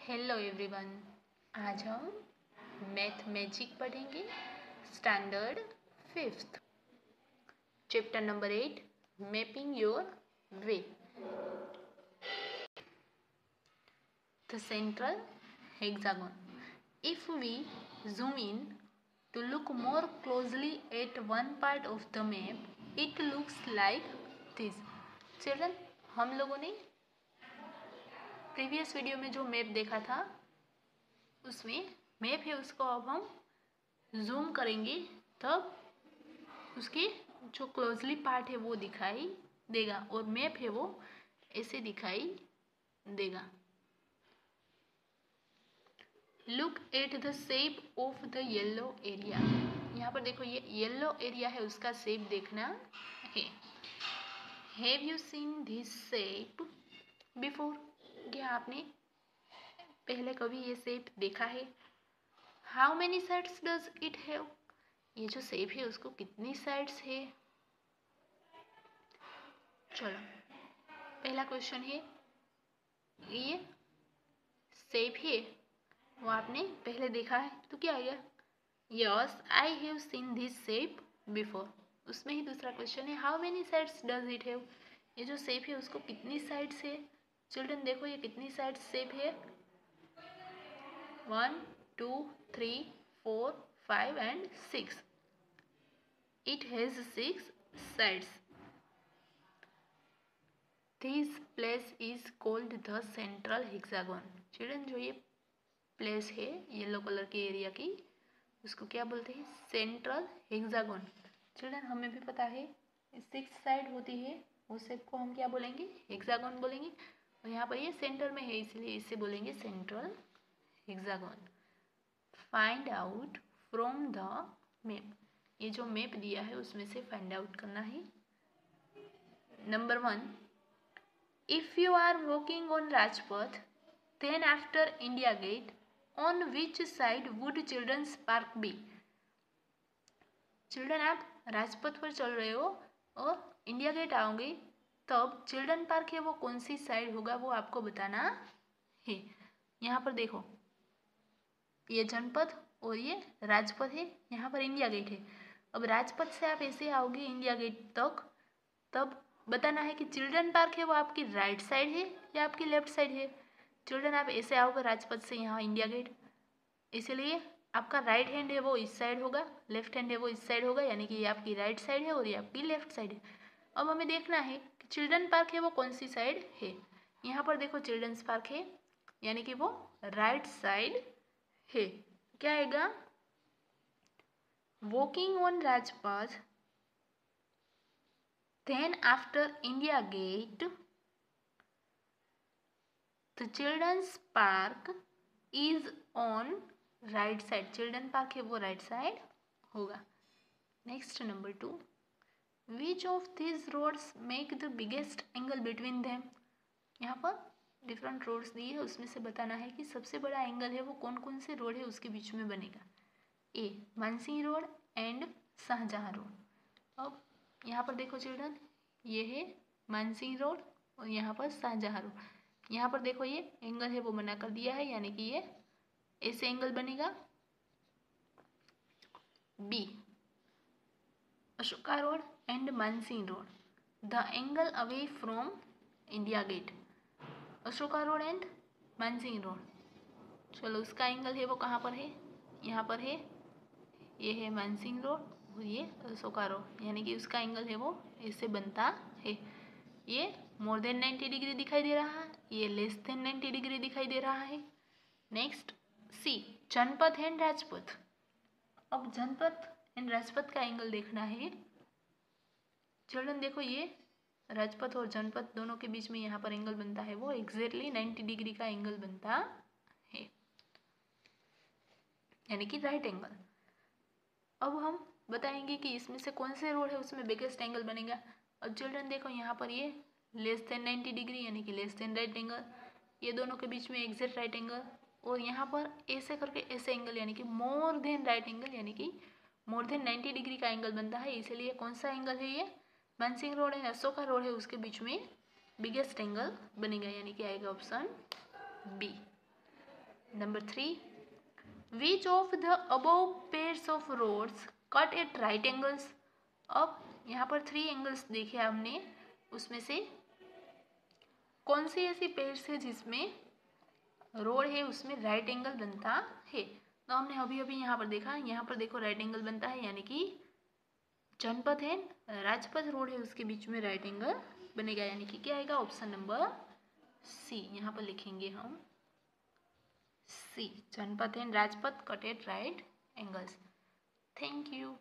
Hello everyone आज हम math magic पढ़ेंगे standard fifth chapter number eight mapping your way the central hexagon if we zoom in to look more closely at one part of the map it looks like this children हम लोगों ने previous video में जो map देखा था, उसमें map है, उसको अब हम जूम करेंगे, तब उसके जो क्लोजली पार्ट है, वो दिखाई देगा और मैप है, वो ऐसे दिखाई देगा। Look at the shape of the yellow area यहाँ पर देखो, ये येलो एरिया है, उसका सेप देखना है। Have you seen this shape before क्या आपने पहले कभी ये सेप देखा है? How many sides does it have ये जो सेप है, उसको कितनी साइड्स है? चलो, पहला क्वेश्चन है, ये सेप है, वो आपने पहले देखा है तो क्या आएगा yes I have seen this shape before उसमें ही दूसरा क्वेश्चन है how many sides does it have ये जो सेप है, उसको कितनी साइड्स है? चिल्ड्रन देखो ये कितनी साइड सेप है। One two three four five and six it has six sides this place is called the central hexagon children जो ये प्लेस है येलो कलर के एरिया की, उसको क्या बोलते हैं? सेंट्रल हेक्सागोन चिल्ड्रन हमें भी पता है सिक्स साइड होती है उस सेप को हम क्या बोलेंगे? हेक्सागोन बोलेंगे। और यहाँ पर ये सेंटर में है, इसलिए इसे बोलेंगे central hexagon find out from the map ये जो मैप दिया है, उसमें से फाइंड आउट करना है. Number one if you are walking on Rajpath then after India gate on which side would children's park be children आप राजपथ पर चल रहे हो, और इंडिया गेट आओगे तब चिल्ड्रन पार्क है, वो कौन सी साइड होगा वो आपको बताना है। यहाँ पर देखो, ये जनपद और ये राजपथ है, यहाँ पर इंडिया गेट है। अब राजपथ से आप ऐसे आओगे इंडिया गेट तक, तब बताना है कि चिल्ड्रन पार्क है, वो आपकी राइट साइड है या आपकी लेफ़्ट साइड है। चिल्ड्रन, आप ऐसे आओगे राजपथ से यहाँ इंडिया गेट, इसलिए आपका राइट हैंड है वो इस साइड होगा लेफ़्ट हैंड है वो इस साइड होगा, यानी कि ये आपकी राइट साइड है और ये आपकी लेफ़्ट साइड है। अब हमें देखना है चिल्ड्रन पार्क है वो कौन सी साइड है? यहाँ पर देखो चिल्ड्रंस पार्क है, यानी कि वो राइट साइड है। क्या आएगा? Walking on Rajpath then after India gate the children's park is on right side children park है वो राइट साइड होगा। Next number two which of this roads make the biggest angle between them यहाँ पर different roads दिए है, उसमें से बताना है कि सबसे बड़ा एंगल है वो कौन कौन से रोड है, उसके बीच में बनेगा। A Mansingh road and Shahjahan road. अब यहाँ पर देखो चिल्ड्रन, ये है मानसिंह रोड और यहाँ पर शाहजहाँ रोड। यहाँ पर देखो ये एंगल है वो बना कर दिया है, यानी कि ये ऐसे एंगल बनेगा। B Ashoka road and Mansingh Road. The angle away from India Gate. Ashoka road and Mansingh road चलो उसका एंगल है वो कहाँ पर है? यहाँ पर है। ये है मानसिंह रोड और ये अशोका रोड यानी कि उसका एंगल है वो ऐसे बनता है। ये मोर देन नाइन्टी डिग्री दिखाई दे रहा है। ये लेस देन नाइन्टी डिग्री दिखाई दे रहा है। Next C Janpath and Rajpath अब जनपद एंड राजपथ का एंगल देखना है। चिल्ड्रन देखो ये राजपथ और जनपथ दोनों के बीच में यहाँ पर एंगल बनता है। वो एग्जैक्टली नाइन्टी डिग्री का एंगल बनता है। यानी कि राइट एंगल अब हम बताएँगे कि इसमें से कौन से रोड है, उसमें बिगेस्ट एंगल बनेगा। और चिल्ड्रन देखो यहाँ पर ये लेस देन नाइन्टी डिग्री यानी कि लेस देन राइट एंगल ये दोनों के बीच में एग्जैक्ट राइट एंगल और यहाँ पर ऐसे करके ऐसे एंगल यानी कि मोर देन राइट एंगल यानी कि मोर देन नाइन्टी डिग्री का एंगल बनता है, इसीलिए कौन सा एंगल है ये? मानसिंह रोड है अशोका रोड है, उसके बीच में बिगेस्ट एंगल बनेगा, यानी कि आएगा option B number three which of the above pairs of roads cut at right angles अब यहाँ पर थ्री एंगल्स देखे हमने, उसमें से कौन सी ऐसी पेयर्स है जिसमें रोड है, उसमें राइट एंगल बनता है? तो हमने अभी अभी यहाँ पर देखा, यहाँ पर देखो राइट एंगल बनता है, यानी कि जनपद है राजपथ रोड है, उसके बीच में राइट एंगल बनेगा, यानी कि क्या आएगा? ऑप्शन नंबर सी यहाँ पर लिखेंगे हम। See Janpath and Rajpath cutted right angles thank you